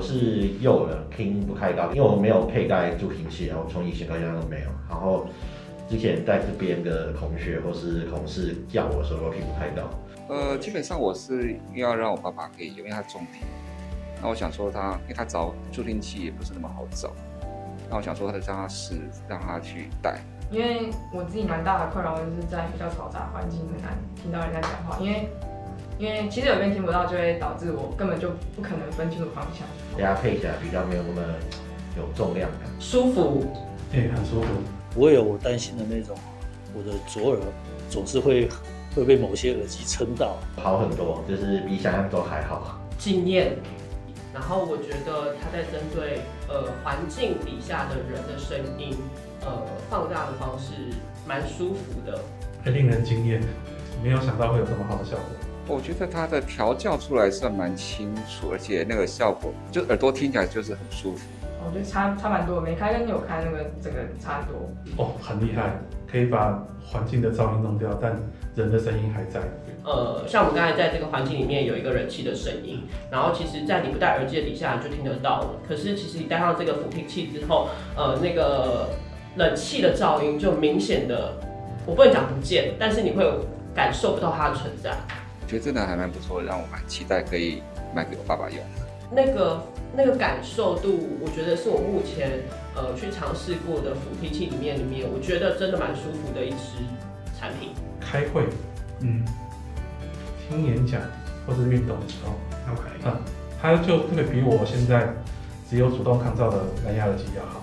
是右耳听不太到，因为我没有佩戴助听器，然后从以前到现在都没有。然后之前在这边的同学或是同事叫我的时候，都听不太到。呃，基本上我是要让我爸爸可以，因为他重听。那我想说他，因为他找助听器也不是那么好找。那我想说，他就让他试，让他去带。因为我自己蛮大的困扰就是在比较嘈杂环境很难听到人家讲话，因为因为其实有边听不到，就会导致我根本就不可能分清楚方向。大家配起来比较没有那么有重量感，舒服，对，很舒服。不会有我担心的那种，我的左耳总是会会被某些耳机撑到。好很多，就是比想象中还好。经验。然后我觉得它在针对呃环境底下的人的声音，呃放大的方式蛮舒服的，很令人惊艳，没有想到会有这么好的效果。我觉得它的调教出来算蛮清楚，而且那个效果就耳朵听起来就是很舒服。我觉得差差蛮多，没开跟有开那个整个差很多。哦，很厉害，可以把环境的噪音弄掉，但人的声音还在。呃，像我们刚才在这个环境里面有一个人气的声音，然后其实，在你不戴耳机的底下就听得到了。可是其实你戴上这个辅听器之后，呃，那个冷气的噪音就明显的，我不能讲不见，但是你会感受不到它的存在。我觉得真的还蛮不错，让我蛮期待可以买给我爸爸用。那个那个感受度，我觉得是我目前呃去尝试过的辅听器里面里面，我觉得真的蛮舒服的一支产品。开会，嗯，听演讲或者运动的时候，OK，嗯，它就会比我现在只有主动抗噪的蓝牙耳机要好。